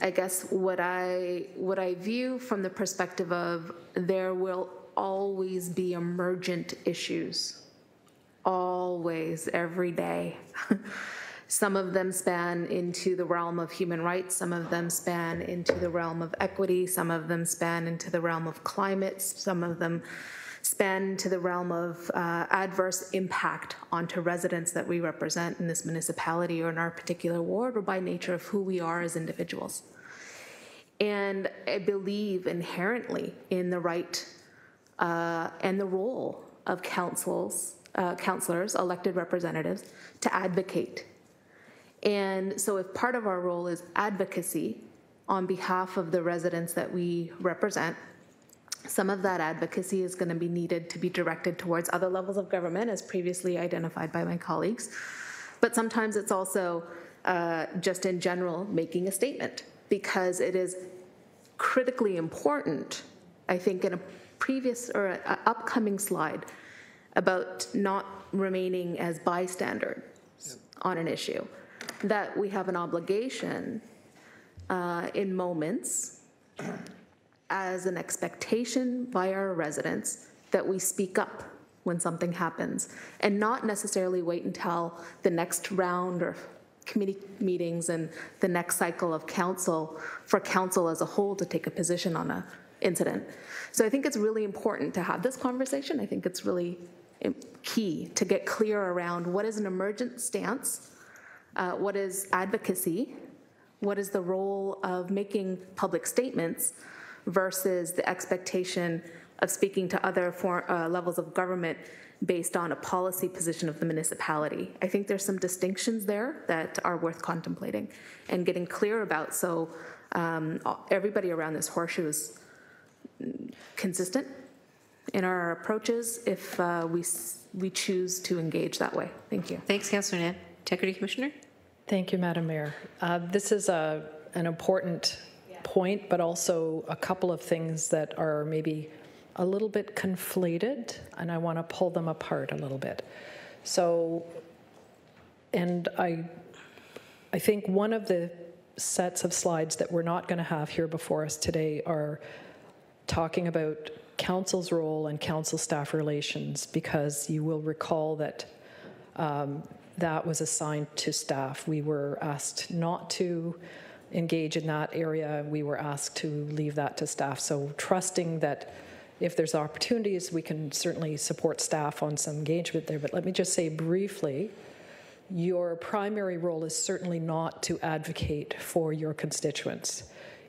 I guess what I what I view from the perspective of there will always be emergent issues, always, every day. some of them span into the realm of human rights, some of them span into the realm of equity, some of them span into the realm of climate, some of them span to the realm of uh, adverse impact onto residents that we represent in this municipality or in our particular ward or by nature of who we are as individuals. And I believe inherently in the right uh, and the role of councils, uh, councilors, elected representatives, to advocate. And so, if part of our role is advocacy on behalf of the residents that we represent, some of that advocacy is going to be needed to be directed towards other levels of government, as previously identified by my colleagues. But sometimes it's also uh, just in general making a statement because it is critically important, I think, in a previous or upcoming slide about not remaining as bystander on an issue, that we have an obligation uh, in moments as an expectation by our residents that we speak up when something happens and not necessarily wait until the next round or committee meetings and the next cycle of council for council as a whole to take a position on an incident. So I think it's really important to have this conversation. I think it's really key to get clear around what is an emergent stance, uh, what is advocacy, what is the role of making public statements, versus the expectation of speaking to other for, uh, levels of government based on a policy position of the municipality. I think there's some distinctions there that are worth contemplating and getting clear about so um, everybody around this horseshoe is consistent in our approaches if uh, we, we choose to engage that way. Thank you. Thanks, Councillor Nann. Integrity Commissioner? Thank you, Madam Mayor. Uh, this is a, an important point, but also a couple of things that are maybe a little bit conflated, and I want to pull them apart a little bit. So, and I, I think one of the sets of slides that we're not going to have here before us today are talking about council's role and council staff relations, because you will recall that um, that was assigned to staff. We were asked not to engage in that area. We were asked to leave that to staff. So trusting that if there's opportunities, we can certainly support staff on some engagement there. But let me just say briefly, your primary role is certainly not to advocate for your constituents.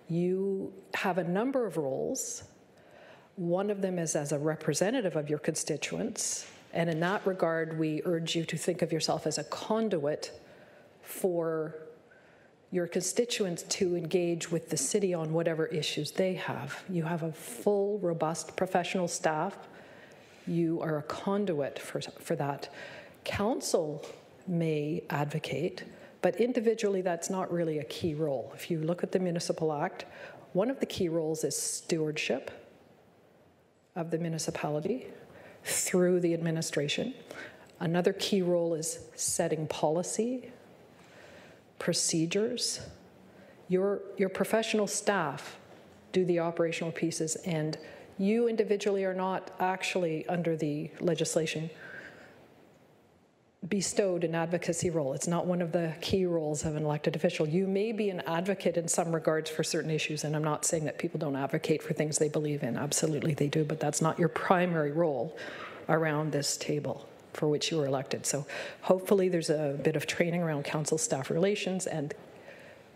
You have a number of roles. One of them is as a representative of your constituents. And in that regard, we urge you to think of yourself as a conduit for your constituents to engage with the city on whatever issues they have. You have a full, robust professional staff. You are a conduit for, for that. Council may advocate, but individually, that's not really a key role. If you look at the Municipal Act, one of the key roles is stewardship of the municipality through the administration. Another key role is setting policy procedures. Your, your professional staff do the operational pieces, and you individually are not actually under the legislation bestowed an advocacy role. It's not one of the key roles of an elected official. You may be an advocate in some regards for certain issues, and I'm not saying that people don't advocate for things they believe in. Absolutely, they do, but that's not your primary role around this table for which you were elected. So hopefully there's a bit of training around council staff relations and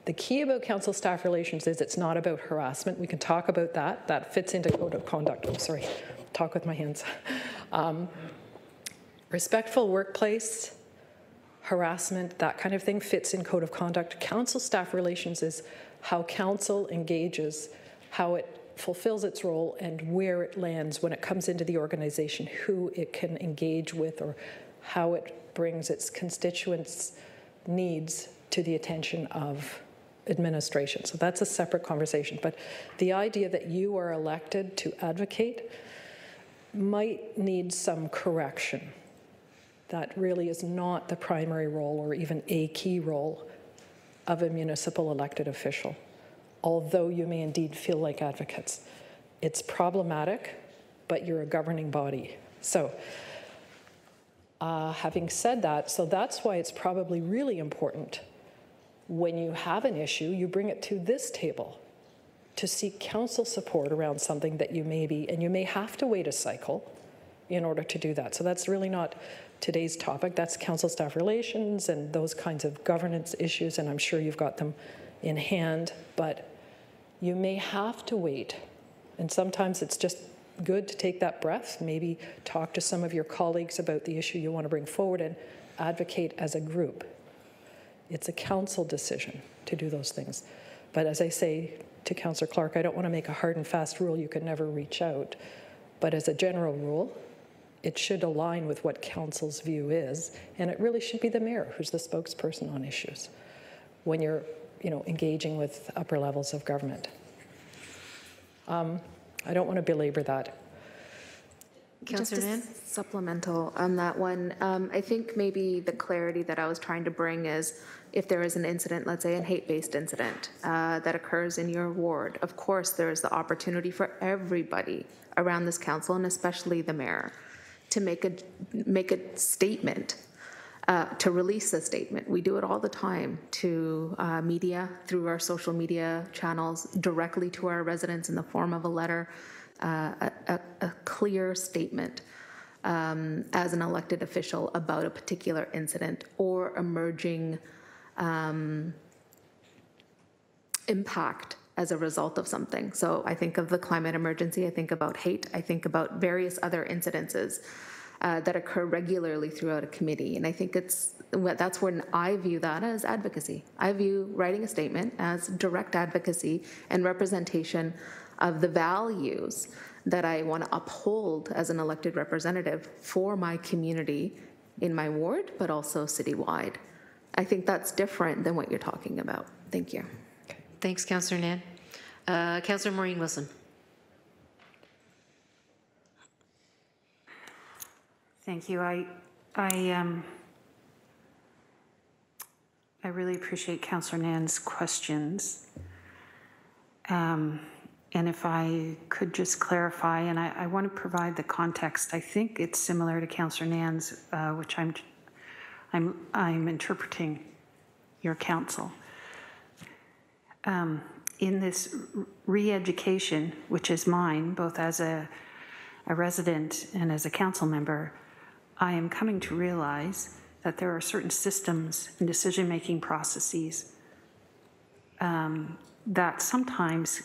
the key about council staff relations is it's not about harassment. We can talk about that. That fits into code of conduct. Oh, sorry, talk with my hands. Um, respectful workplace, harassment, that kind of thing fits in code of conduct. Council staff relations is how council engages, how it fulfills its role and where it lands when it comes into the organization, who it can engage with, or how it brings its constituents' needs to the attention of administration. So that's a separate conversation. But the idea that you are elected to advocate might need some correction. That really is not the primary role or even a key role of a municipal elected official. Although you may indeed feel like advocates. It's problematic, but you're a governing body. So, uh, having said that, so that's why it's probably really important when you have an issue, you bring it to this table to seek council support around something that you may be, and you may have to wait a cycle in order to do that. So that's really not today's topic. That's council staff relations and those kinds of governance issues, and I'm sure you've got them in hand, but you may have to wait. And sometimes it's just good to take that breath, maybe talk to some of your colleagues about the issue you want to bring forward and advocate as a group. It's a council decision to do those things. But as I say to Councillor Clark, I don't want to make a hard and fast rule you can never reach out. But as a general rule, it should align with what council's view is, and it really should be the mayor who's the spokesperson on issues when you're, you know, engaging with upper levels of government. Um, I don't want to belabor that. Councillor a Mann? Supplemental on that one. Um, I think maybe the clarity that I was trying to bring is if there is an incident, let's say a hate-based incident uh, that occurs in your ward, of course, there is the opportunity for everybody around this council and especially the mayor to make a, make a statement, uh, to release a statement. We do it all the time to uh, media, through our social media channels, directly to our residents in the form of a letter, uh, a, a, clear statement um, as an elected official about a particular incident or emerging um, impact as a result of something. So I think of the climate emergency, I think about hate, I think about various other incidences uh, that occur regularly throughout a committee. And I think it's that's when I view that as advocacy. I view writing a statement as direct advocacy and representation of the values that I want to uphold as an elected representative for my community in my ward, but also citywide. I think that's different than what you're talking about. Thank you. Thanks, Councillor Nann. Uh, Councillor Maureen Wilson. Thank you. I, I, um, I really appreciate Councillor Nann's questions. Um, and if I could just clarify, and I, I want to provide the context, I think it's similar to Councillor Nann's, uh, which I'm, I'm, I'm interpreting your counsel. Um, in this re-education, which is mine, both as a, a resident and as a council member, I am coming to realize that there are certain systems and decision-making processes um, that sometimes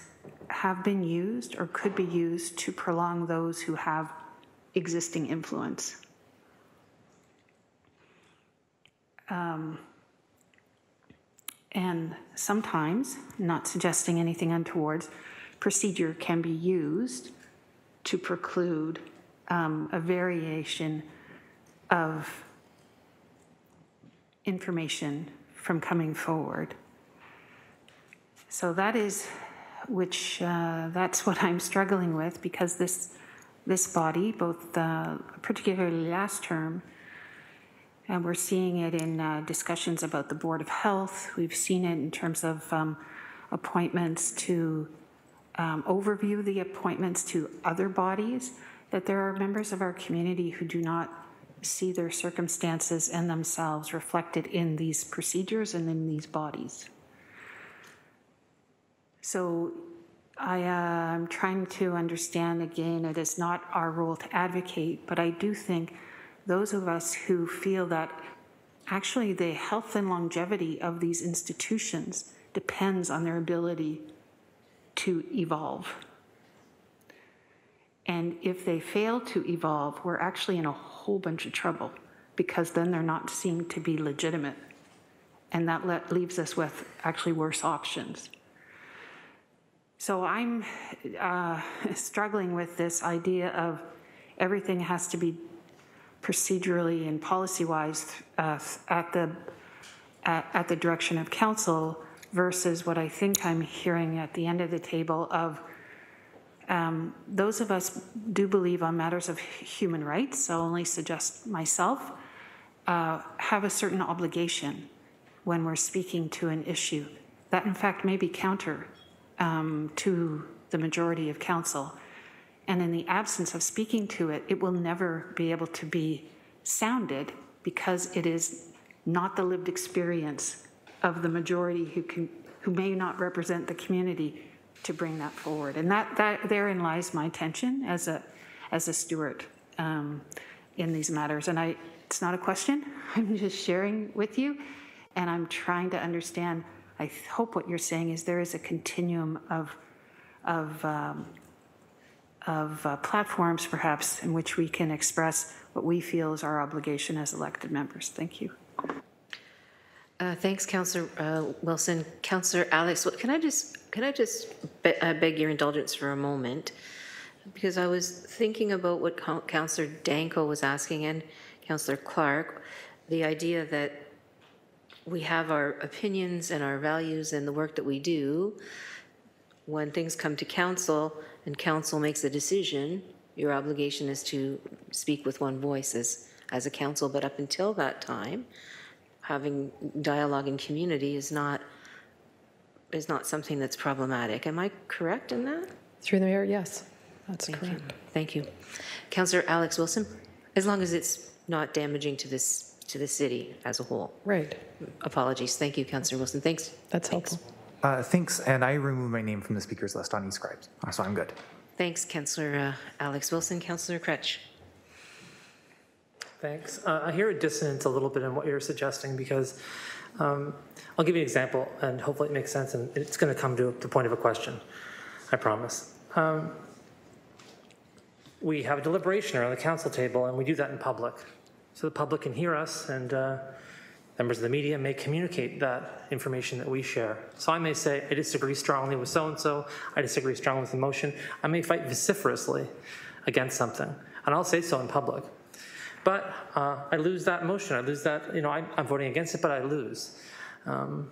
have been used or could be used to prolong those who have existing influence. Um, and sometimes, not suggesting anything untoward, procedure can be used to preclude um, a variation of information from coming forward. So that is which uh, that's what I'm struggling with because this this body, both particularly last term, and we're seeing it in uh, discussions about the Board of Health. We've seen it in terms of um, appointments to um, overview the appointments to other bodies. That there are members of our community who do not see their circumstances and themselves reflected in these procedures and in these bodies. So I uh, am trying to understand again, it is not our role to advocate, but I do think those of us who feel that actually the health and longevity of these institutions depends on their ability to evolve. And if they fail to evolve, we're actually in a whole bunch of trouble because then they're not seen to be legitimate. And that le- leaves us with actually worse options. So I'm uh, struggling with this idea of everything has to be procedurally and policy-wise uh, at the at, at the direction of council versus what I think I'm hearing at the end of the table of um, those of us do believe on matters of human rights, I'll only suggest myself, uh, have a certain obligation when we're speaking to an issue that in fact may be counter um, to the majority of council. And in the absence of speaking to it, it will never be able to be sounded because it is not the lived experience of the majority who can, who may not represent the community to bring that forward. And that, that, therein lies my tension as a, as a steward um, in these matters. And I, it's not a question, I'm just sharing with you. And I'm trying to understand, I hope what you're saying is there is a continuum of, of, um, of uh, platforms perhaps in which we can express what we feel is our obligation as elected members. Thank you. Uh, Thanks, Counselor uh, Wilson. Counselor Alex, can I just, can I just be- uh, beg your indulgence for a moment? Because I was thinking about what Coun- Counselor Danko was asking and Counselor Clark, the idea that we have our opinions and our values and the work that we do. When things come to council and council makes a decision, your obligation is to speak with one voice as, as a council. But up until that time, having dialogue in community is not, is not something that's problematic. Am I correct in that? Through the mayor, yes, that's Thank you. correct. Thank you. Counselor Alex Wilson, as long as it's not damaging to this, to the city as a whole. Right, Apologies. Thank you, Counselor Wilson. Thanks. that's Thanks. helpful. Uh, thanks, and I remove my name from the speakers list on eScribes, so I'm good. Thanks, Counselor uh, Alex Wilson. Counselor Kroetsch. Thanks. Uh, I hear a dissonance a little bit in what you're suggesting because um, I'll give you an example and hopefully it makes sense and it's going to come to the point of a question. I promise. Um, we have a deliberation around the council table and we do that in public. So the public can hear us and uh, members of the media may communicate that information that we share. So I may say, I disagree strongly with so-and-so, I disagree strongly with the motion. I may fight vociferously against something and I'll say so in public. But uh, I lose that motion. I lose that, you know, I'm, I'm voting against it, but I lose. Um,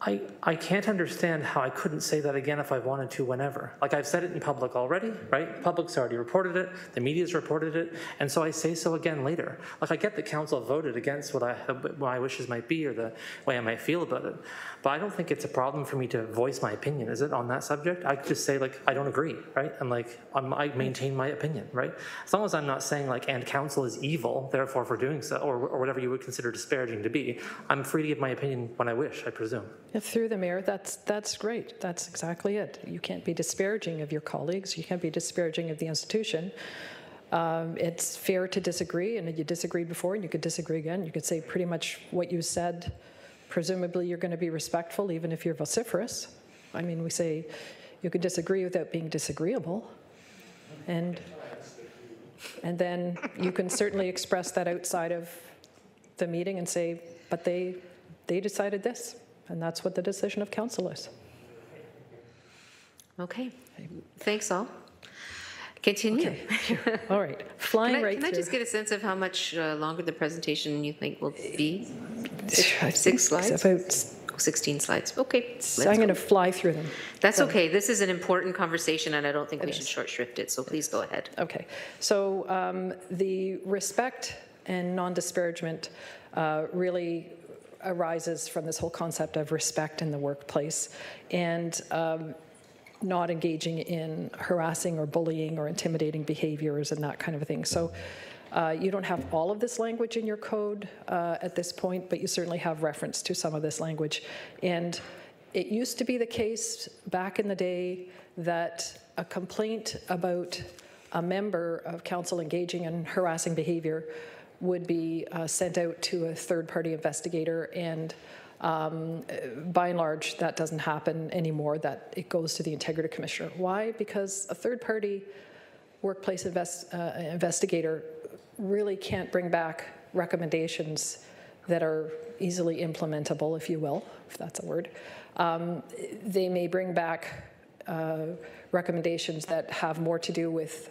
I, I can't understand how I couldn't say that again if I wanted to whenever. Like I've said it in public already, right? Public's already reported it, the media's reported it, and so I say so again later. Like I get the council voted against what I what my wishes might be or the way I might feel about it, but I don't think it's a problem for me to voice my opinion, is it, on that subject? I just say like I don't agree, right? And like I'm, like, I maintain my opinion, right? As long as I'm not saying like and council is evil, therefore for doing so, or, or whatever you would consider disparaging to be, I'm free to give my opinion when I wish, I presume. Through the mayor, that's, that's great. That's exactly it. You can't be disparaging of your colleagues. You can't be disparaging of the institution. Um, It's fair to disagree, and you disagreed before, and you could disagree again. You could say pretty much what you said. Presumably, you're going to be respectful, even if you're vociferous. I mean, we say you could disagree without being disagreeable. And, and then you can certainly express that outside of the meeting and say, but they, they decided this, and that's what the decision of council is. Okay. Thanks all. Continue. All right, flying Can I, right can I just get a sense of how much uh, longer the presentation you think will be? I Six slides? About, Oh, 16 slides. Okay. let's I'm going to fly through them. That's okay. This is an important conversation, and I don't think we It should short shrift it, so please go ahead. Okay, so um, the respect and non-disparagement uh, really arises from this whole concept of respect in the workplace and um, not engaging in harassing or bullying or intimidating behaviors and that kind of thing. So uh, you don't have all of this language in your code uh, at this point, but you certainly have reference to some of this language. And it used to be the case back in the day that a complaint about a member of council engaging in harassing behavior would be uh, sent out to a third-party investigator, and um, by and large, that doesn't happen anymore, that it goes to the integrity commissioner. Why? Because a third-party workplace invest, uh, investigator really can't bring back recommendations that are easily implementable, if you will, if that's a word. Um, they may bring back uh, recommendations that have more to do with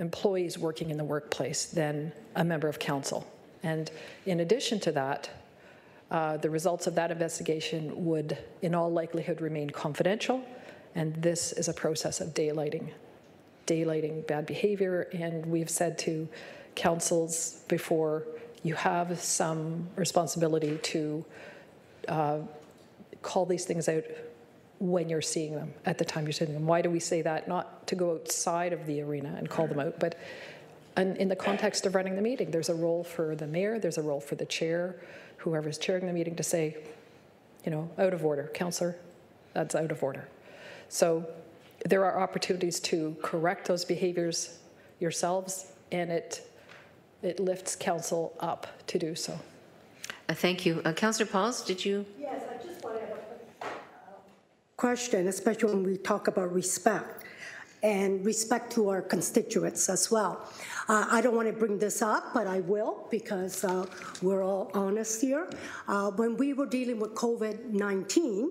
employees working in the workplace than a member of council. And in addition to that, uh, the results of that investigation would, in all likelihood, remain confidential. And this is a process of daylighting, daylighting bad behavior. And we've said to councils before, you have some responsibility to uh, call these things out when you're seeing them, at the time you're seeing them. Why do we say that? Not to go outside of the arena and call them out, but in, in the context of running the meeting, there's a role for the mayor, there's a role for the chair, whoever's chairing the meeting to say, you know, out of order, counselor, that's out of order. So there are opportunities to correct those behaviors yourselves, and it, it lifts council up to do so. Uh, Thank you. Uh, Councillor Pauls, did you? Yes, I just want to have a quick question, especially when we talk about respect and respect to our constituents as well. Uh, I don't want to bring this up, but I will because uh, we're all honest here. Uh, When we were dealing with COVID-19,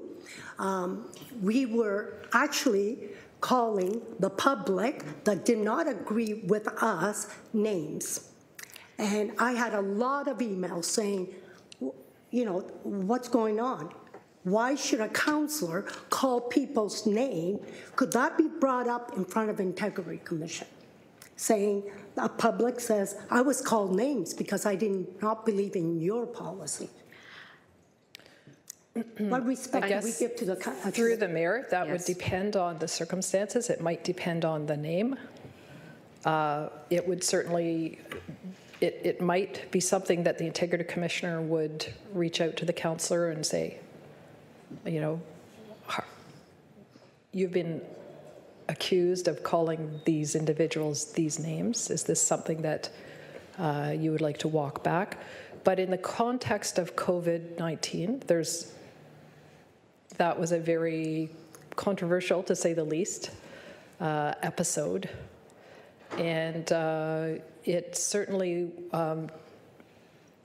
um, we were actually calling the public that did not agree with us names. And I had a lot of emails saying, you know, what's going on? Why should a counselor call people's name? Could that be brought up in front of Integrity Commission? Saying, the public says, I was called names because I did not believe in your policy. What respect do we give to the? co- uh, Through the mayor, that would depend on the circumstances. It might depend on the name. Uh, It would certainly, it, it might be something that the integrity commissioner would reach out to the counselor and say, you know, you've been accused of calling these individuals these names. Is this something that uh, you would like to walk back? But in the context of COVID-19, there's that was a very controversial, to say the least, uh, episode. And uh, it certainly, um,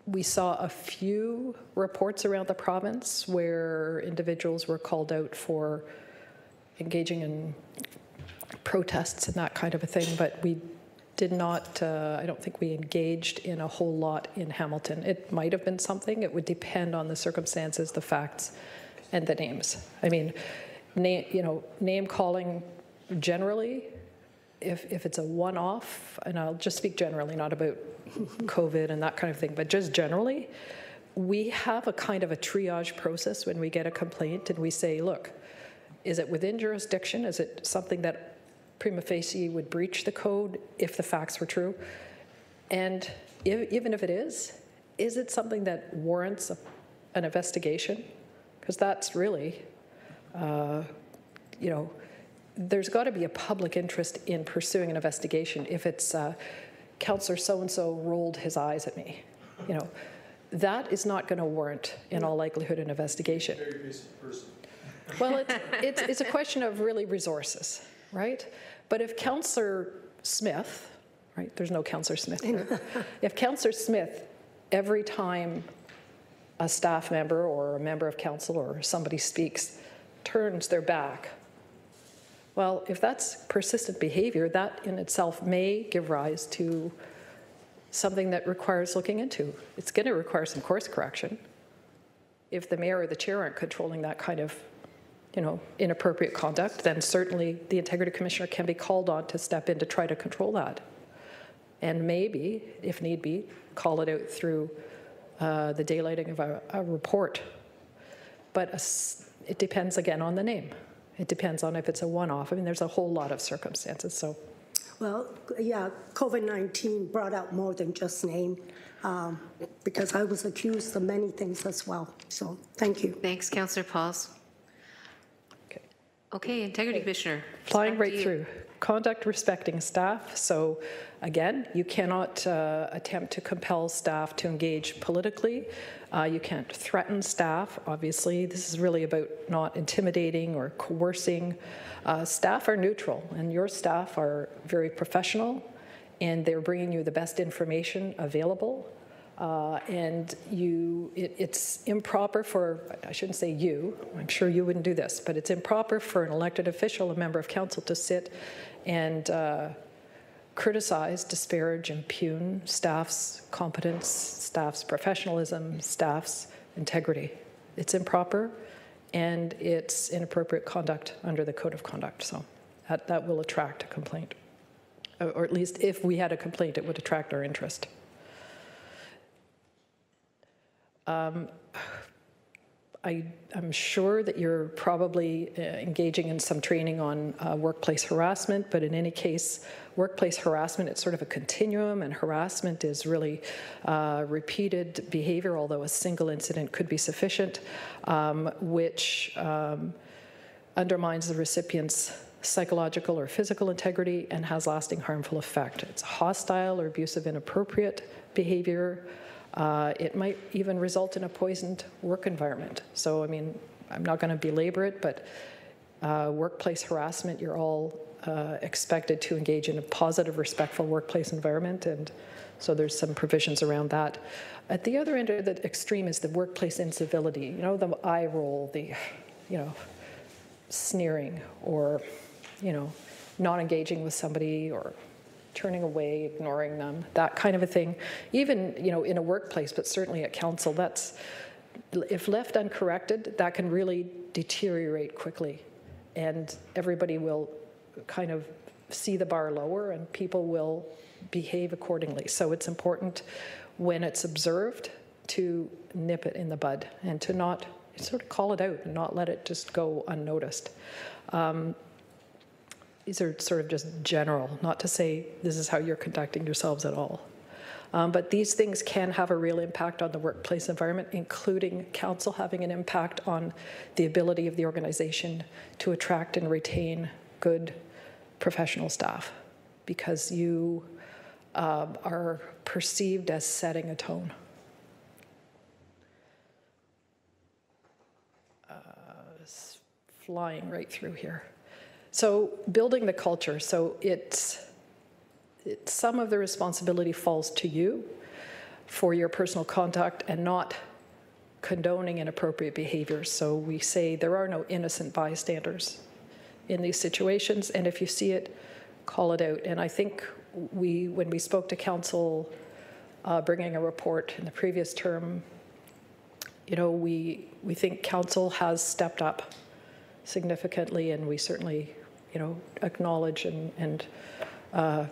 we saw a few reports around the province where individuals were called out for engaging in protests and that kind of a thing, but we did not, uh, I don't think we engaged in a whole lot in Hamilton. It might have been something, it would depend on the circumstances, the facts, and the names. I mean, name, you know, name calling generally, if, if it's a one-off, and I'll just speak generally, not about COVID and that kind of thing, but just generally, we have a kind of a triage process when we get a complaint and we say, look, is it within jurisdiction? Is it something that prima facie would breach the code if the facts were true? And if, even if it is, is it something that warrants a, an investigation? Because that's really, uh, you know, there's got to be a public interest in pursuing an investigation if it's uh, Counselor so and so rolled his eyes at me. You know, that is not going to warrant, in all likelihood, an investigation. Well, it's, it's, it's a question of really resources, right? But if Counselor Smith, right, there's no Counselor Smith here. if Counselor Smith, every time a staff member or a member of council or somebody speaks, turns their back, well, if that's persistent behavior, that in itself may give rise to something that requires looking into. It's going to require some course correction if the mayor or the chair aren't controlling that kind of, you know, inappropriate conduct, then certainly the integrity commissioner can be called on to step in to try to control that. And maybe, if need be, call it out through uh, the daylighting of a, a report. But a it depends again on the name. It depends on if it's a one-off. I mean, there's a whole lot of circumstances, so. Well, yeah, COVID-19 brought out more than just name, um, because I was accused of many things as well. So, thank you. Thanks, Councillor Pauls. Okay. Okay, Integrity Commissioner. Flying right through. Conduct respecting staff. So again, you cannot uh, attempt to compel staff to engage politically. Uh, You can't threaten staff, obviously. This is really about not intimidating or coercing. Uh, Staff are neutral, and your staff are very professional, and they're bringing you the best information available. Uh, And you, it- it's improper for, I shouldn't say you, I'm sure you wouldn't do this, but it's improper for an elected official, a member of council, to sit and uh, criticize, disparage, impugn staff's competence, staff's professionalism, staff's integrity. It's improper, and it's inappropriate conduct under the Code of Conduct, so that, that will attract a complaint. Or at least if we had a complaint, it would attract our interest. Um, I, I'm sure that you're probably uh, engaging in some training on uh, workplace harassment, but in any case, workplace harassment, it's sort of a continuum, and harassment is really uh, repeated behavior, although a single incident could be sufficient, um, which um, undermines the recipient's psychological or physical integrity and has lasting harmful effect. It's hostile or abusive, inappropriate behavior. Uh, it might even result in a poisoned work environment. So, I mean, I'm not going to belabor it, but uh, workplace harassment, you're all uh, expected to engage in a positive, respectful workplace environment, and so there's some provisions around that. At the other end of the extreme is the workplace incivility. You know, the eye roll, the, you know, sneering, or, you know, not engaging with somebody, or turning away, ignoring them, that kind of a thing. Even, you know, in a workplace, but certainly at council, that's, if left uncorrected, that can really deteriorate quickly. And everybody will kind of see the bar lower and people will behave accordingly. So it's important when it's observed to nip it in the bud and to not sort of call it out and not let it just go unnoticed. Um, these are sort of just general, not to say this is how you're conducting yourselves at all. Um, but these things can have a real impact on the workplace environment, including council having an impact on the ability of the organization to attract and retain good professional staff because you um, are perceived as setting a tone. Uh, flying right through here. So building the culture, so it's, it's some of the responsibility falls to you for your personal conduct and not condoning inappropriate behaviors. So we say there are no innocent bystanders in these situations, and if you see it, call it out. And I think we, when we spoke to council, uh, bringing a report in the previous term, you know, we we think council has stepped up significantly, and we certainly you know, acknowledge and, and uh,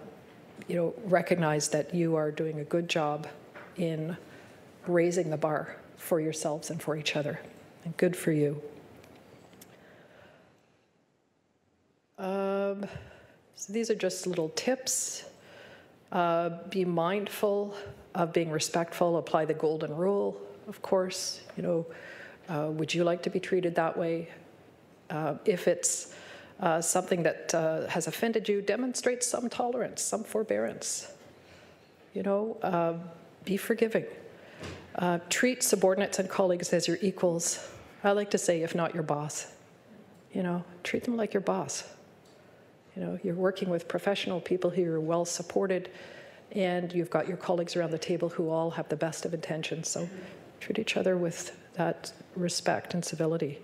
you know, recognize that you are doing a good job in raising the bar for yourselves and for each other. And good for you. Um, so these are just little tips. Uh, be mindful of being respectful. Apply the golden rule, of course. You know, uh, would you like to be treated that way? Uh, if it's uh, something that uh, has offended you, demonstrate some tolerance, some forbearance. You know, uh, be forgiving. Uh, treat subordinates and colleagues as your equals. I like to say, if not your boss. You know, treat them like your boss. You know, you're working with professional people who are well supported, and you've got your colleagues around the table who all have the best of intentions. So treat each other with that respect and civility.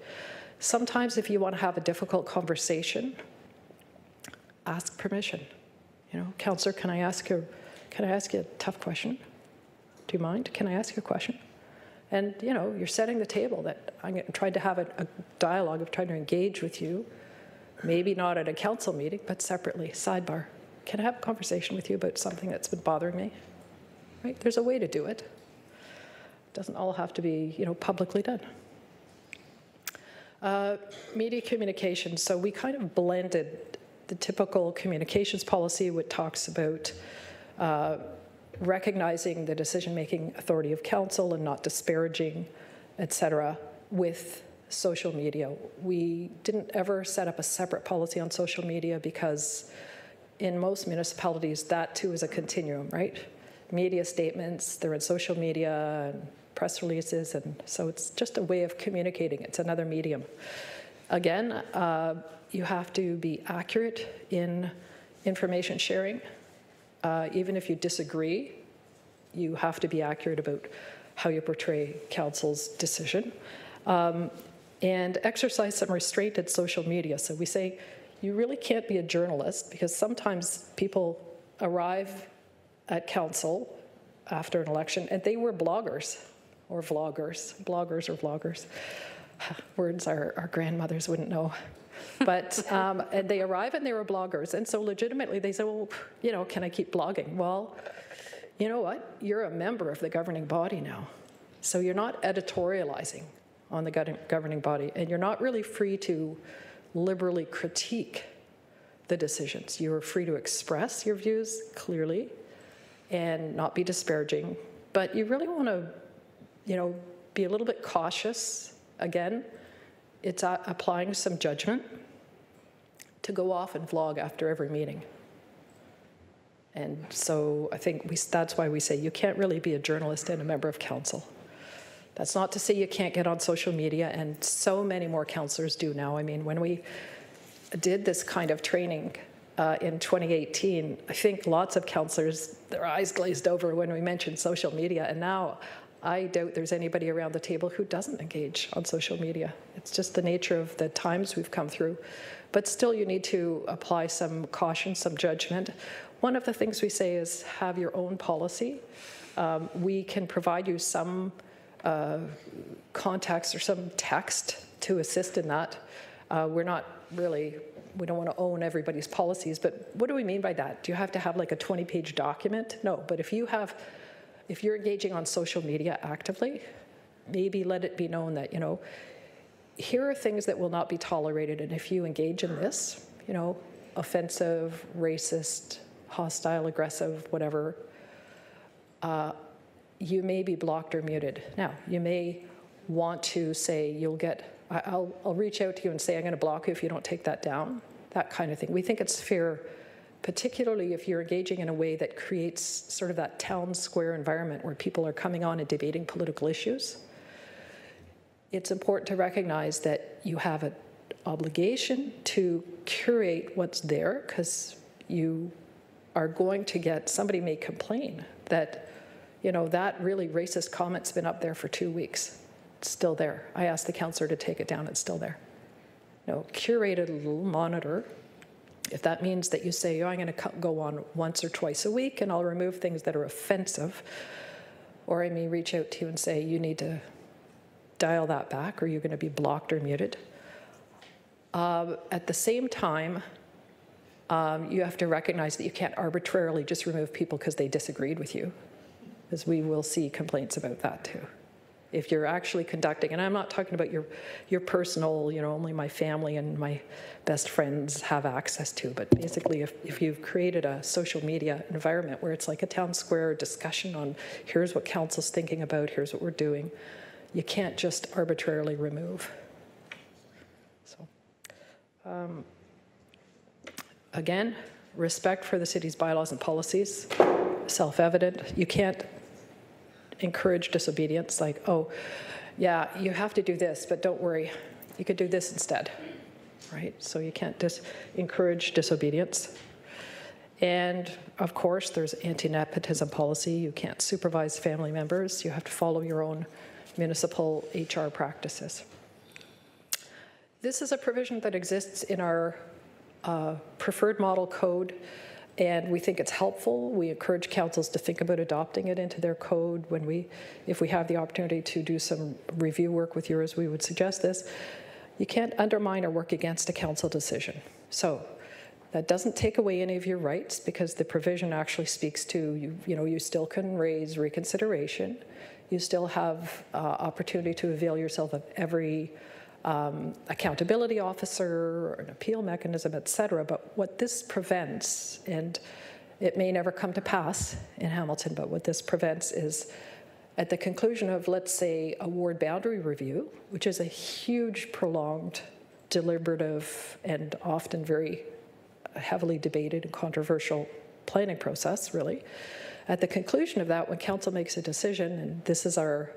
Sometimes, if you want to have a difficult conversation, ask permission. You know, counselor, can I ask you? Can I ask you a tough question? Do you mind? Can I ask you a question? And you know, you're setting the table that I'm trying to have a, a dialogue of trying to engage with you. Maybe not at a council meeting, but separately, sidebar. Can I have a conversation with you about something that's been bothering me? Right? There's a way to do it. It doesn't all have to be, you know, publicly done. Uh, media communications. So we kind of blended the typical communications policy, which talks about uh, recognizing the decision-making authority of council and not disparaging, et cetera, with social media. We didn't ever set up a separate policy on social media because in most municipalities, that too is a continuum, right? Media statements, they're in social media, and press releases, and so it's just a way of communicating. It's another medium. Again, uh, you have to be accurate in information sharing. Uh, even if you disagree, you have to be accurate about how you portray council's decision. Um, and exercise some restraint in social media. So we say you really can't be a journalist because sometimes people arrive at council after an election and they were bloggers or vloggers, bloggers or vloggers. Words our, our grandmothers wouldn't know. But um, and they arrive and they were bloggers. And so legitimately they say, well, you know, can I keep blogging? Well, you know what? You're a member of the governing body now. So you're not editorializing on the governing body, and you're not really free to liberally critique the decisions. You are free to express your views clearly and not be disparaging, but you really want to, you know, be a little bit cautious. Again, it's applying some judgment to go off and vlog after every meeting. And so I think we, that's why we say you can't really be a journalist and a member of council. That's not to say you can't get on social media, and so many more councillors do now. I mean, when we did this kind of training uh, in 2018, I think lots of councillors, their eyes glazed over when we mentioned social media, and now I doubt there's anybody around the table who doesn't engage on social media. It's just the nature of the times we've come through. But still, you need to apply some caution, some judgment. One of the things we say is have your own policy. Um, we can provide you some uh, context or some text to assist in that. Uh, we're not really, we don't want to own everybody's policies, but what do we mean by that? Do you have to have like a 20 page document? No, but if you have, if you're engaging on social media actively, maybe let it be known that, you know, here are things that will not be tolerated, and if you engage in this, you know, offensive, racist, hostile, aggressive, whatever, uh, you may be blocked or muted. Now, you may want to say you'll get, I- I'll, I'll reach out to you and say, I'm going to block you if you don't take that down, that kind of thing. We think it's fair, particularly if you're engaging in a way that creates sort of that town square environment where people are coming on and debating political issues. It's important to recognize that you have an obligation to curate what's there because you are going to get, somebody may complain that, you know, that really racist comment's been up there for two weeks. It's still there. I asked the counselor to take it down, it's still there. No, curate a little, monitor. If that means that you say, oh, I'm going to go on once or twice a week and I'll remove things that are offensive, or I may reach out to you and say, you need to dial that back or you're going to be blocked or muted. Uh, at the same time, um, you have to recognize that you can't arbitrarily just remove people because they disagreed with you, as we will see complaints about that too. If you're actually conducting, and I'm not talking about your, your personal, you know, only my family and my best friends have access to, but basically, if, if you've created a social media environment where it's like a town square discussion on here's what council's thinking about, here's what we're doing, you can't just arbitrarily remove. So, um, again, respect for the city's bylaws and policies, self-evident. You can't encourage disobedience like, oh, yeah, you have to do this, but don't worry, you could do this instead, right? So you can't dis- encourage disobedience. And of course, there's anti-nepotism policy. You can't supervise family members. You have to follow your own municipal HR practices. This is a provision that exists in our uh, preferred model code, and we think it's helpful. We encourage councils to think about adopting it into their code when we, if we have the opportunity to do some review work with yours, we would suggest this. You can't undermine or work against a council decision. So that doesn't take away any of your rights because the provision actually speaks to you, you know, you still can raise reconsideration. You still have uh, opportunity to avail yourself of every um, accountability officer an appeal mechanism, et cetera. But what this prevents, and it may never come to pass in Hamilton, but what this prevents is at the conclusion of, let's say, a ward boundary review, which is a huge, prolonged, deliberative, and often very heavily debated and controversial planning process, really. At the conclusion of that, when council makes a decision, and this is our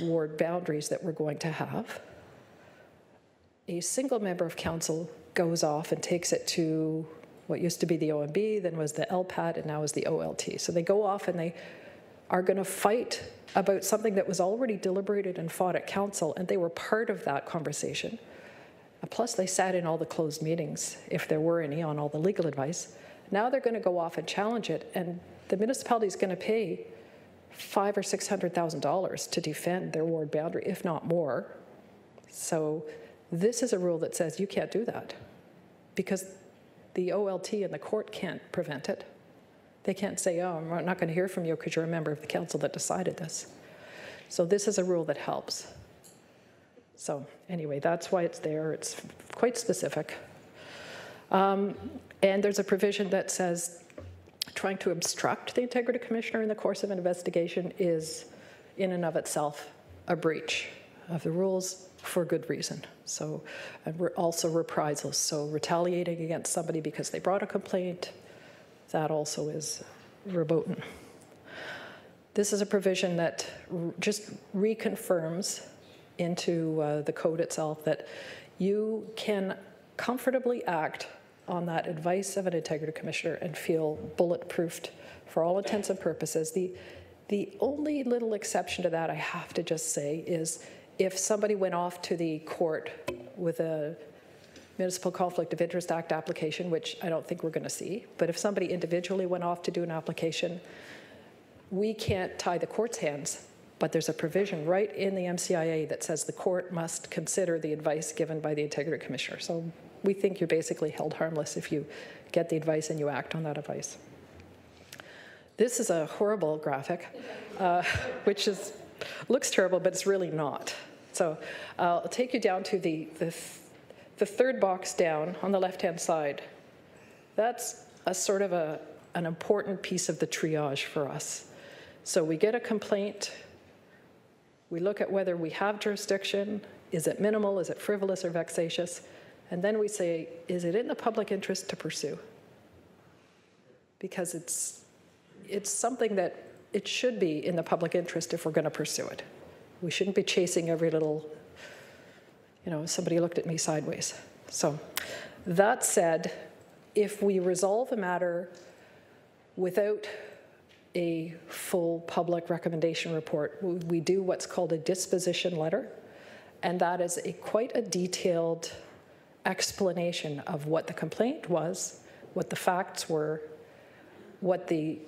ward boundaries that we're going to have, a single member of council goes off and takes it to what used to be the OMB, then was the LPAT, and now is the OLT. So they go off and they are going to fight about something that was already deliberated and fought at council, and they were part of that conversation. Uh, plus, they sat in all the closed meetings, if there were any, on all the legal advice. Now they're going to go off and challenge it, and the municipality is going to pay five or six hundred thousand dollars to defend their ward boundary, if not more. So this is a rule that says you can't do that because the OLT and the court can't prevent it. They can't say, oh, I'm not going to hear from you because you're a member of the council that decided this. So this is a rule that helps. So anyway, that's why it's there. It's quite specific. Um, And there's a provision that says trying to obstruct the integrity commissioner in the course of an investigation is in and of itself a breach of the rules for good reason. So, also reprisals. So retaliating against somebody because they brought a complaint, that also is verboten. This is a provision that just reconfirms into uh, the code itself that you can comfortably act on that advice of an integrity commissioner and feel bulletproofed for all intents and purposes. The, the only little exception to that, I have to just say, is if somebody went off to the court with a Municipal Conflict of Interest Act application, which I don't think we're going to see, but if somebody individually went off to do an application, we can't tie the court's hands, but there's a provision right in the MCIA that says the court must consider the advice given by the integrity commissioner. So we think you're basically held harmless if you get the advice and you act on that advice. This is a horrible graphic, uh, which is looks terrible, but it's really not. So I'll take you down to the, the, the third box down on the left-hand side. That's a sort of a, an important piece of the triage for us. So we get a complaint, we look at whether we have jurisdiction, is it minimal, is it frivolous or vexatious, and then we say, is it in the public interest to pursue? Because it's, it's something that it should be in the public interest if we're going to pursue it. We shouldn't be chasing every little, you know, somebody looked at me sideways. So, that said, if we resolve a matter without a full public recommendation report, we do what's called a disposition letter, and that is a quite a detailed explanation of what the complaint was, what the facts were, what the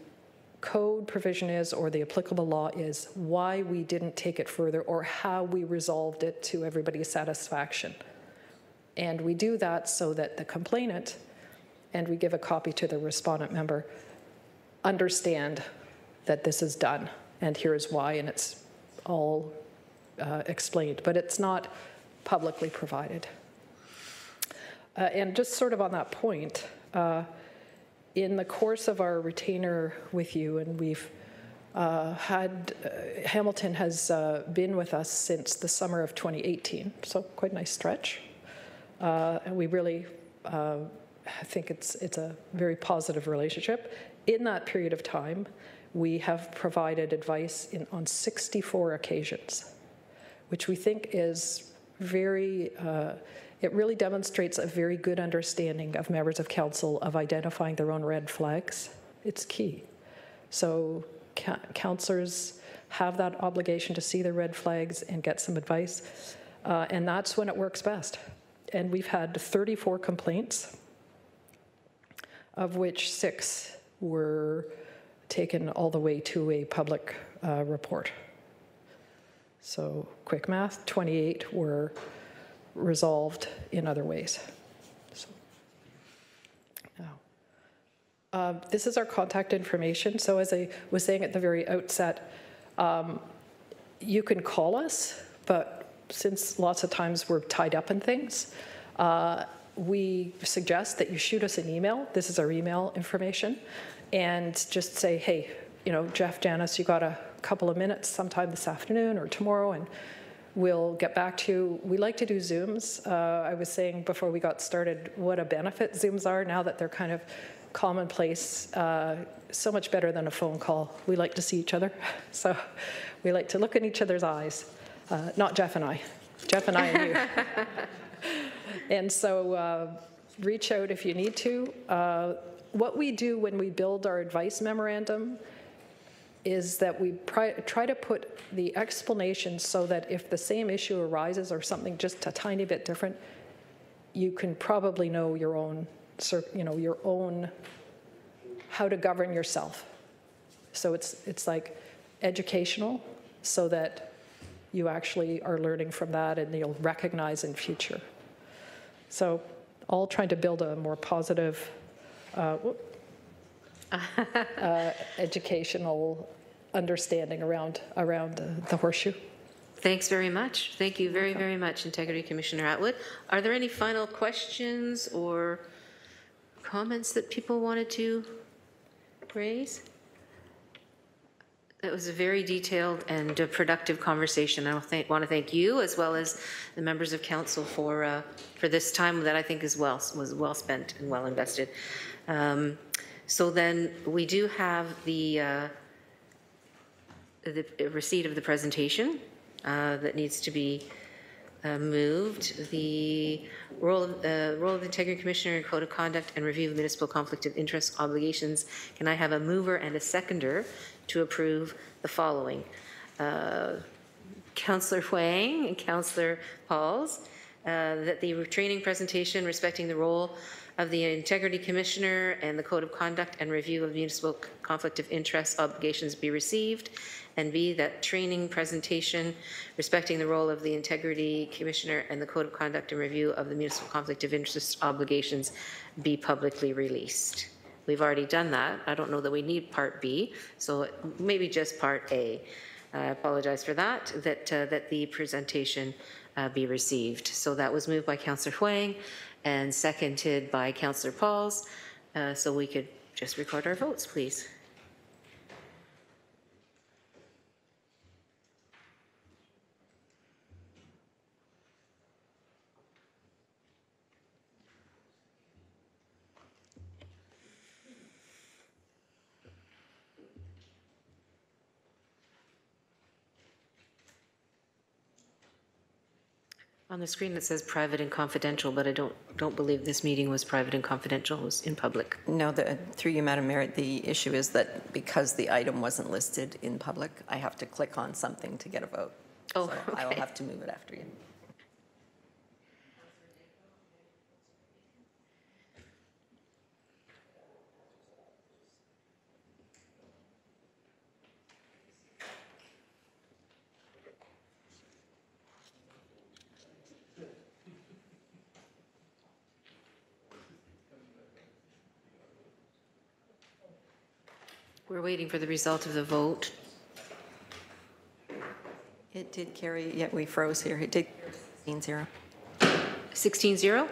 code provision is or the applicable law is, why we didn't take it further, or how we resolved it to everybody's satisfaction. And we do that so that the complainant, and we give a copy to the respondent member, understand that this is done and here's why, and it's all uh, explained, but it's not publicly provided. Uh, and just sort of on that point, uh, in the course of our retainer with you, and we've uh, had, uh, Hamilton has uh, been with us since the summer of 2018, so quite a nice stretch. Uh, and we really uh, think it's, it's a very positive relationship. In that period of time, we have provided advice in, on 64 occasions, which we think is very, uh, it really demonstrates a very good understanding of members of council of identifying their own red flags. It's key. So ca- councillors have that obligation to see the red flags and get some advice, uh, and that's when it works best. And we've had 34 complaints, of which six were taken all the way to a public uh, report. So, quick math 28 were resolved in other ways. So, now, uh, this is our contact information. So, as I was saying at the very outset, um, you can call us, but since lots of times we're tied up in things, uh, we suggest that you shoot us an email. This is our email information. And just say, hey, you know, Jeff, Janice, you got a couple of minutes sometime this afternoon or tomorrow, and we'll get back to. We like to do Zooms. Uh, I was saying before we got started what a benefit Zooms are now that they're kind of commonplace, uh, so much better than a phone call. We like to see each other, so we like to look in each other's eyes. Uh, not Jeff and I, Jeff and I and you. and so uh, reach out if you need to. Uh, what we do when we build our advice memorandum is that we pri- try to put the explanation so that if the same issue arises or something just a tiny bit different, you can probably know your own, you know, your own how to govern yourself. So it's it's like educational, so that you actually are learning from that and you'll recognize in future. So, all trying to build a more positive, uh, whoop, uh, educational understanding around around uh, the horseshoe. Thanks very much. Thank you very, very much, Integrity Commissioner Atwood. Are there any final questions or comments that people wanted to raise? That was a very detailed and uh, productive conversation. I want to thank you as well as the members of council for, uh, for this time that I think is well, was well spent and well invested. Um, So then, we do have the, uh, the receipt of the presentation uh, that needs to be uh, moved. The role of, uh, role of the Integrity Commissioner in Code of Conduct and Review of Municipal Conflict of Interest Obligations. Can I have a mover and a seconder to approve the following? Uh, Councillor Hwang and Councillor Pauls, uh, that the training presentation respecting the role of the Integrity Commissioner and the Code of Conduct and Review of Municipal Conflict of Interest Obligations be received, and B, that training presentation respecting the role of the Integrity Commissioner and the Code of Conduct and Review of the Municipal Conflict of Interest Obligations be publicly released. We've already done that. I don't know that we need Part B, so maybe just Part A. I apologize for that, that, uh, that the presentation uh, be received. So that was moved by Councillor Hwang and seconded by Councillor Pauls. Uh, So we could just record our votes, please. On the screen, it says private and confidential, but I don't, don't believe this meeting was private and confidential, it was in public. No, the, through you, Madam Mayor, the issue is that because the item wasn't listed in public, I have to click on something to get a vote. Oh, So I will okay. have to move it after you. Waiting for the result of the vote. It did carry, yeah, we froze here. It did 16-0. 16-0?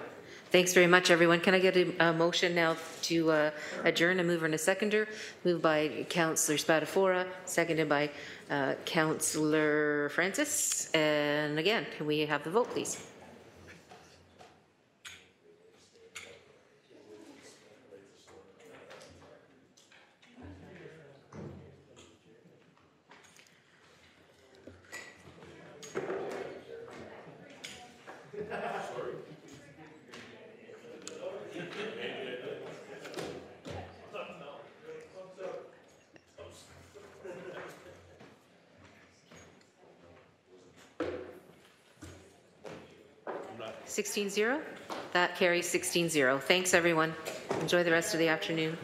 Thanks very much, everyone. Can I get a, a motion now to uh, adjourn, a mover and a seconder? Moved by Councillor Spadafora, seconded by uh, Councillor Francis. And again, can we have the vote, please? Sixteen zero? That carries sixteen zero. Thanks, everyone. Enjoy the rest of the afternoon.